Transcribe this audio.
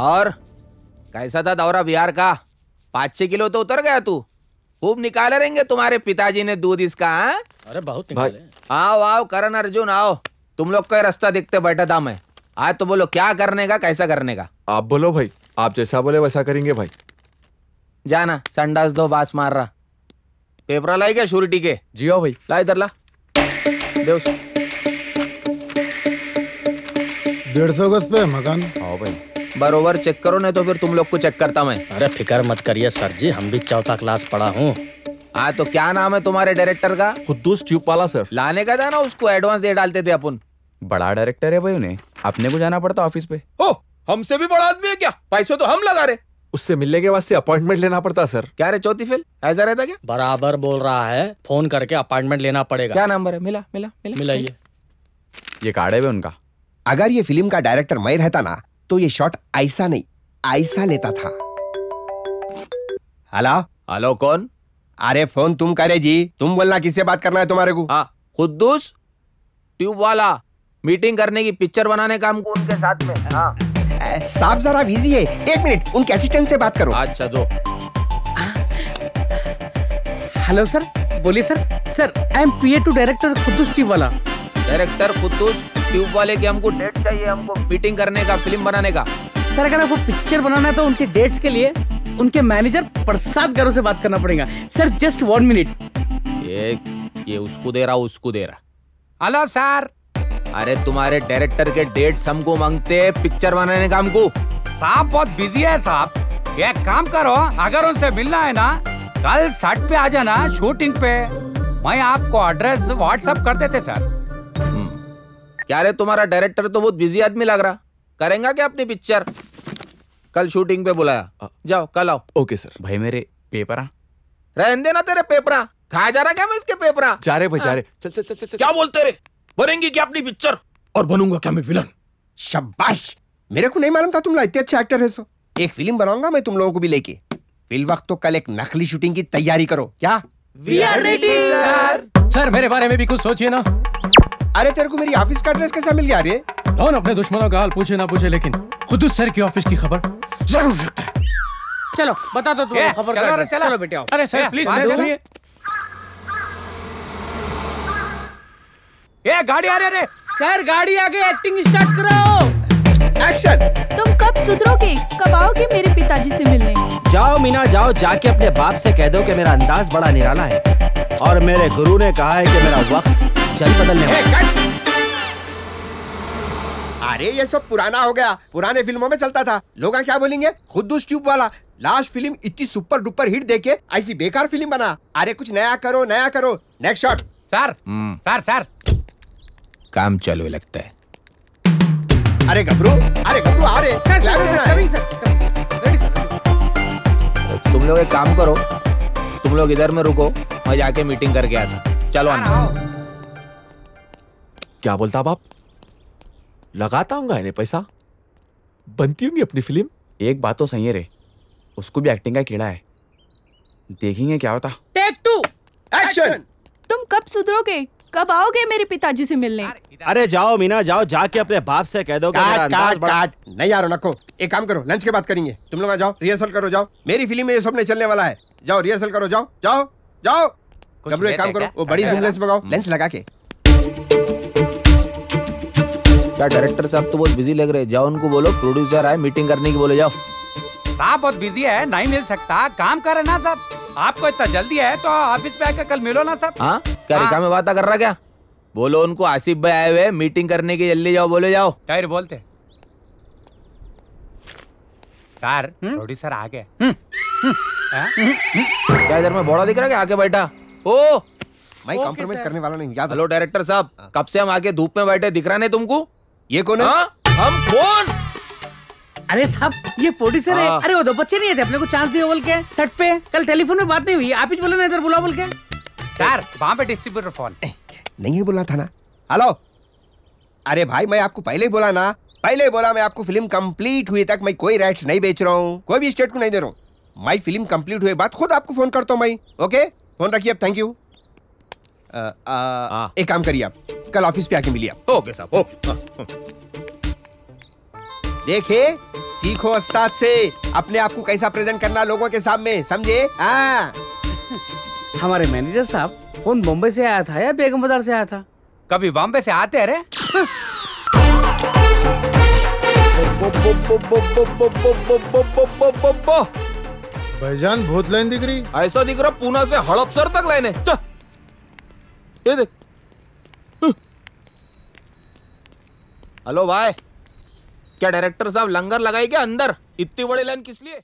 और कैसा था दौरा बिहार का? पाँच छह किलो तो उतर गया तू। खूब निकाले रहेंगे तुम्हारे पिताजी ने दूध इसका हाँ? अरे बहुत निकाले। आओ आओ करण अर्जुन आओ। तुम लोग का रास्ता देखते बैठा था मैं। आज तो बोलो क्या करने का कैसा करने का? आप बोलो भाई आप जैसा बोले वैसा करेंगे भाई। जाना संडास दो बास मार रहा। पेपर लाई क्या श्योरिटी के? जियो भाई। ला इधर ला। डेढ़ सौ गज पे मकान। आओ भाई। बरोबर चेक करो नहीं तो फिर तुम लोग को चेक करता मैं। अरे फिकर मत करिए सर जी हम भी चौथा क्लास पढ़ा हूँ। हाँ तो क्या नाम है तुम्हारे डायरेक्टर का? खुद्दूस ट्यूब वाला सर। लाने का था ना उसको एडवांस दे डालते थे अपन। बड़ा डायरेक्टर है भाई उन्हें। अपने को जाना पड़ता ऑफ़िस पे। ओ हमसे भी बड़ा आदमी है क्या? पैसे तो हम लगा रहे। उससे मिलने के वास्ते अपॉइंटमेंट लेना पड़ता सर। क्या रे चौथी फेल ऐसा रहता क्या? बराबर बोल रहा है। फ़ोन करके अपॉइंटमेंट लेना पड़ेगा। क्या नंबर है? मिला मिला मिला। मिलाइए ये। कार्ड है उनका। अगर ये फ़िल्म का डायरेक्टर मैं रहता ना तो ये शॉट ऐसा नहीं ऐसा लेता था। हेलो? हेलो कौन? अरे फ़ोन तुम करे जी। तुम बोलना किससे बात करना है तुम्हारे को? हाँ खुद्दूस ट्यूब वाला। मीटिंग करने की पिक्चर बनाने का हमको उनके साथ में। हाँ। साहब जरा बिज़ी है। एक मिनट उनके असिस्टेंट से बात करो। अच्छा दो हेलो सर बोलिए sir. Sir I am PA to director Quddus tube वाला। डायरेक्टर खुद्दूस ट्यूब वाले की हमको डेट चाहिए हमको मीटिंग करने का फ़िल्म बनाने का। सर अगर आपको पिक्चर बनाना है तो उनके डेट्स के लिए उनके मैनेजर प्रसाद गारो से बात करना पड़ेगा। सर जस्ट वन मिनट ये ये उसको दे रहा उसको दे रहा। Hello sir. अरे तुम्हारे डायरेक्टर के डेट्स हमको मांगते पिक्चर बनाने का हमको। साहब बहुत बिज़ी है साहब। एक काम करो अगर उनसे मिलना है ना कल सेट पे आ जाना शूटिंग पे। मैं आपको एड्रेस व्हाट्सएप कर देते सर। क्या रे तुम्हारा डायरेक्टर तो बहुत बिज़ी आदमी लग रहा। करेंगा क्या अपनी पिक्चर कल शूटिंग पे बुलाया। जाओ कल आओ। ओके सर भाई मेरे पेपर? रहने देना तेरे पेपरा। खाया जा रहा क्या मैं इसके पेपरा? जा रहे भाई जा रहे चल चल चल चल, चल। क्या बोलते रे? बनेंगी क्या अपनी पिक्चर और बनूँगा क्या मैं विलन शाबाश! मेरे को नहीं मालूम था तुम लोग इतने अच्छे एक्टर है सो। एक फ़िल्म बनाऊँगा मैं तुम लोगों को भी लेके। फिल वक्त तो कल एक नकली शूटिंग की तैयारी करो क्या? We are ready sir sir मेरे बारे में भी कुछ सोचिए ना। अरे तेरे को मेरी ऑफ़िस का एड्रेस कैसा मिल गया रे? कौन अपने दुश्मनों का हाल पूछे ना पूछे लेकिन खुद उस सर की ऑफ़िस की खबर ज़रूर रखता है। चलो बता दो ए, तुम्हें खबर चलो का चलो। चलो बेटे अरे सर प्लीज़ सर सुनो। सुनिए ए गाड़ी आ रही है सर गाड़ी आगे एक्टिंग स्टार्ट करो एक्शन तुम कब सुधरोगे? कब आओगे मेरे पिताजी से मिलने? जाओ मीना जाओ जाके अपने बाप से कह दो कि मेरा अंदाज बड़ा निराला है। और मेरे गुरु ने कहा है कि मेरा वक्त चल बदलने अरे ये सब पुराना हो गया। पुराने फ़िल्मों में चलता था। लोग क्या बोलेंगे? खुद उस ट्यूब वाला। लास्ट फ़िल्म इतनी सुपर डुपर हिट देके ऐसी बेकार फ़िल्म बना। अरे कुछ नया करो नया करो। Next shot sir sir sir. काम चालू लगता है। अरे गबरू अरे गबरू आ रे sir sir sir coming sir ready sir तुम लोग एक काम करो। तुम लोग इधर में रुको। मैं जाके मीटिंग करके आता चलो आओ। क्या बोलता बाप? लगाता हूँ इन्हें पैसा। बनती होंगी अपनी फ़िल्म? एक बात तो सही है रे। उसको भी एक्टिंग का कीड़ा है। देखेंगे क्या होता। टेक टू एक्शन तुम कब सुधरोगे? कब आओगे मेरे पिताजी से मिलने? अरे जाओ मीना जाओ जाके अपने बाप से कह दो नहीं यार नको एक काम करो लंच के बाद करेंगे। तुम लोग आ जाओ रिहर्सल करो जाओ। मेरी फ़िल्म में ये सब नहीं चलने वाला है। जाओ रिहर्सल करो जाओ जाओ जाओ। गबरू एक काम करो वो बड़ी जूम लेंस मंगाओ लेंस लगा के। क्या डायरेक्टर साहब तो बहुत बिज़ी लग रहे हैं? जाओ उनको बोलो प्रोड्यूसर आए मीटिंग करने की बोले जाओ। साहब बहुत बिज़ी है नहीं मिल सकता। काम करे ना साहब? आपको इतना जल्दी है तो ऑफ़िस पे आकर कल मिलो ना साहब। हाँ? क्या हाँ। रिका में बात कर रहा क्या? बोलो उनको आसिफ भाई आए हुए मीटिंग करने की जल्दी जाओ बोले जाओ। टायर बोलते। सर प्रोड्यूसर आ गए। क्या इधर में बड़ा दिख रहा है क्या? आके बैठा। ओ! मैं कॉम्प्रोमाइज करने वाला नहीं याद हेलो डायरेक्टर साहब कब से हम आके धूप में बैठे दिख रहा नहीं तुमको? ये कौन है? हाँ? हम कौन? अरे साहब ये प्रोड्यूसर है। हाँ। अरे वो दो बच्चे नहीं थे अपने को चांस दिया बोल के। सेट पे कल टेलीफोन में बात नहीं हुई। आप ही बोले ना इधर बुला बोल के। सर वहाँ पे डिस्ट्रीब्यूटर फ़ोन नहीं है बोला था ना। हेलो? अरे भाई मैं आपको पहले ही बोला ना। पहले ही बोला मैं आपको फ़िल्म कंप्लीट हुई तक मैं कोई राइट्स नहीं बेच रहा हूँ। कोई भी स्टेट को नहीं दे रहा हूँ। मैं फ़िल्म कंप्लीट हुए बाद खुद आपको फ़ोन करता हूँ मैं। ओके फ़ोन रखिए अब थैंक यू एक काम करिए आप। कल ऑफ़िस पे आके मिलिए आप। ओके साहब ओके। हाँ, हाँ। देखे सीखो उस्ताद से अपने आप को कैसा प्रेजेंट करना लोगों के सामने समझे? हाँ। हमारे मैनेजर साहब फ़ोन बॉम्बे से आया था या बेगम बाज़ार से आया था? कभी बॉम्बे से आते हैं रे? भाईजान बहुत लाइन दिख रही? ऐसा दिख रहा पूना से हड़पसर तक लाइन है। ये देख हेलो भाई क्या डायरेक्टर साहब लंगर लगाई क्या अंदर? इतनी बड़ी लाइन किस लिए?